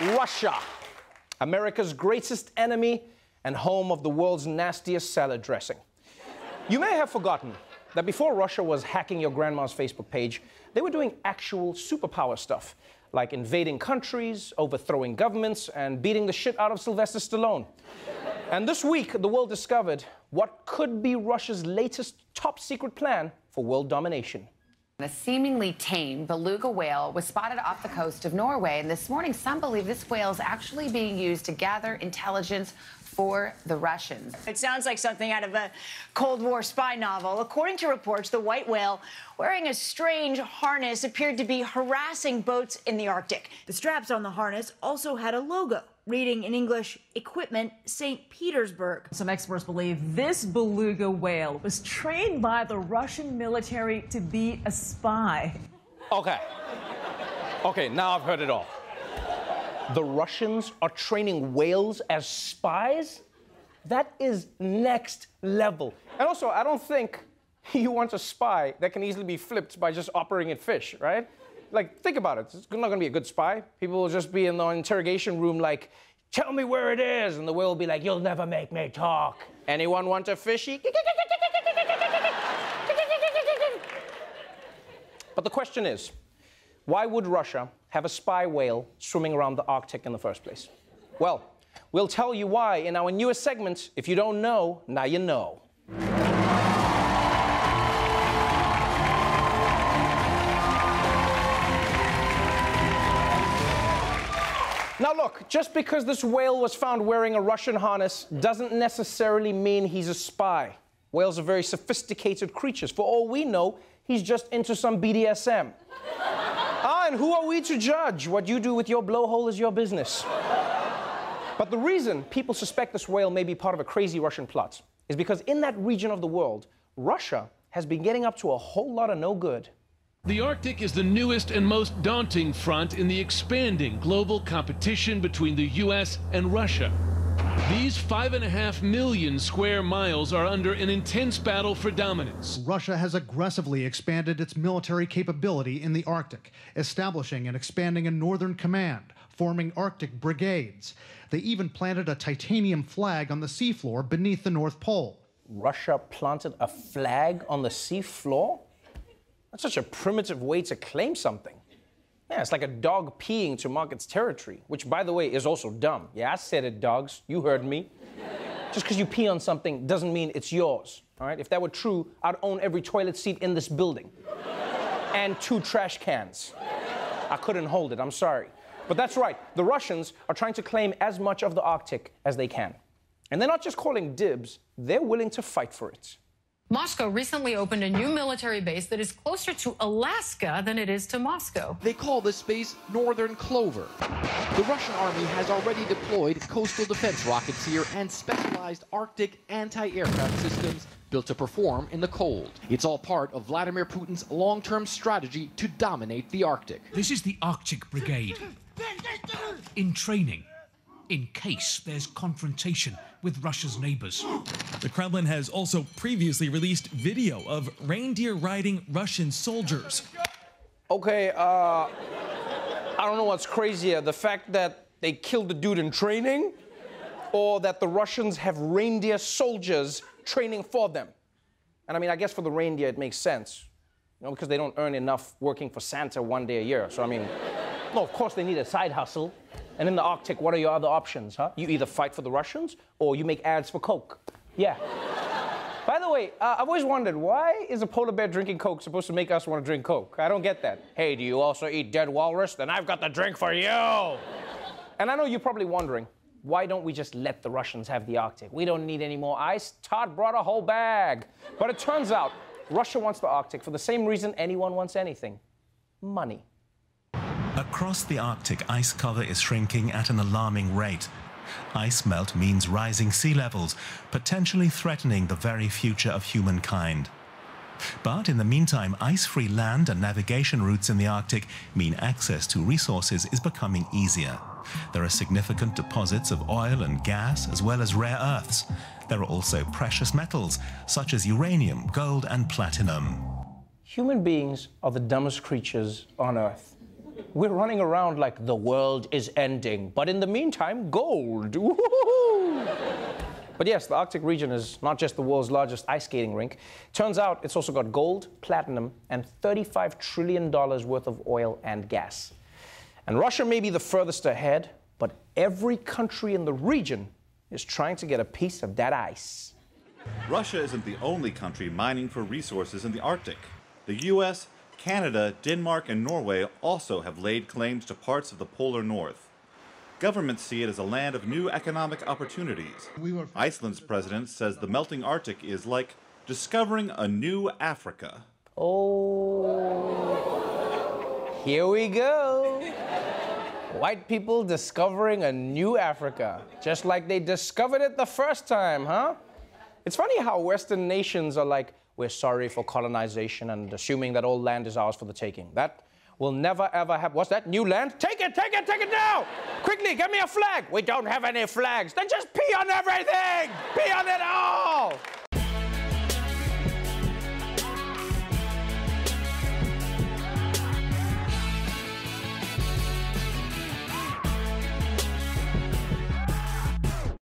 Russia, America's greatest enemy and home of the world's nastiest salad dressing. You may have forgotten that before Russia was hacking your grandma's Facebook page, they were doing actual superpower stuff, like invading countries, overthrowing governments, and beating the shit out of Sylvester Stallone. and this week, the world discovered what could be Russia's latest top secret plan for world domination. A seemingly tame beluga whale was spotted off the coast of Norway, and this morning some believe this whale is actually being used to gather intelligence for the Russians. It sounds like something out of a Cold War spy novel. According to reports, the white whale, wearing a strange harness, appeared to be harassing boats in the Arctic. The straps on the harness also had a logo reading in English, Equipment St. Petersburg. Some experts believe this beluga whale was trained by the Russian military to be a spy. Okay. Okay, now I've heard it all. The Russians are training whales as spies? That is next level. And also, I don't think you want a spy that can easily be flipped by just operating at fish, right? Like, think about it. It's not going to be a good spy. People will just be in the interrogation room, like, tell me where it is. And the whale will be like, you'll never make me talk. Anyone want a fishy? but the question is why would Russia have a spy whale swimming around the Arctic in the first place? Well, we'll tell you why in our newest segment. If you don't know, now you know. Now, look, just because this whale was found wearing a Russian harness doesn't necessarily mean he's a spy. Whales are very sophisticated creatures. For all we know, he's just into some BDSM. ah, and who are we to judge? What you do with your blowhole is your business. but the reason people suspect this whale may be part of a crazy Russian plot is because in that region of the world, Russia has been getting up to a whole lot of no good. The Arctic is the newest and most daunting front in the expanding global competition between the U.S. and Russia. These five and a half million square miles are under an intense battle for dominance. Russia has aggressively expanded its military capability in the Arctic, establishing and expanding a northern command, forming Arctic brigades. They even planted a titanium flag on the seafloor beneath the North Pole. Russia planted a flag on the seafloor? That's such a primitive way to claim something. Yeah, it's like a dog peeing to mark its territory, which, by the way, is also dumb. Yeah, I said it, dogs. You heard me. Just because you pee on something doesn't mean it's yours. All right? If that were true, I'd own every toilet seat in this building and two trash cans. I couldn't hold it. I'm sorry. But that's right. The Russians are trying to claim as much of the Arctic as they can. And they're not just calling dibs, they're willing to fight for it. Moscow recently opened a new military base that is closer to Alaska than it is to Moscow. They call this base Northern Clover. The Russian army has already deployed coastal defense rockets here and specialized Arctic anti-aircraft systems built to perform in the cold. It's all part of Vladimir Putin's long-term strategy to dominate the Arctic. This is the Arctic Brigade. In training, in case there's confrontation with Russia's neighbors. The Kremlin has also previously released video of reindeer riding Russian soldiers. Okay, uh, I don't know what's crazier the fact that they killed the dude in training, or that the Russians have reindeer soldiers training for them. And I mean, I guess for the reindeer, it makes sense, you know, because they don't earn enough working for Santa one day a year. So, I mean, no, of course they need a side hustle. And in the Arctic, what are your other options, huh? You either fight for the Russians or you make ads for Coke. Yeah. By the way, uh, I've always wondered why is a polar bear drinking Coke supposed to make us want to drink Coke? I don't get that. Hey, do you also eat dead walrus? Then I've got the drink for you. and I know you're probably wondering, why don't we just let the Russians have the Arctic? We don't need any more ice. Todd brought a whole bag. But it turns out Russia wants the Arctic for the same reason anyone wants anything money. Across the Arctic, ice cover is shrinking at an alarming rate. Ice melt means rising sea levels, potentially threatening the very future of humankind. But in the meantime, ice-free land and navigation routes in the Arctic mean access to resources is becoming easier. There are significant deposits of oil and gas, as well as rare earths. There are also precious metals, such as uranium, gold, and platinum. Human beings are the dumbest creatures on Earth. We're running around like the world is ending, but in the meantime, gold. But yes, the Arctic region is not just the world's largest ice skating rink. Turns out it's also got gold, platinum, and $35 trillion worth of oil and gas. And Russia may be the furthest ahead, but every country in the region is trying to get a piece of that ice. Russia isn't the only country mining for resources in the Arctic. The US, Canada, Denmark, and Norway also have laid claims to parts of the polar north. Governments see it as a land of new economic opportunities. Iceland's president says the melting Arctic is like discovering a new Africa. Oh, here we go. White people discovering a new Africa, just like they discovered it the first time, huh? It's funny how Western nations are like, we're sorry for colonization and assuming that all land is ours for the taking. That will never ever happen. What's that? New land? Take it, take it, take it now! Quickly, get me a flag! We don't have any flags. Then just pee on everything! Pee on it all!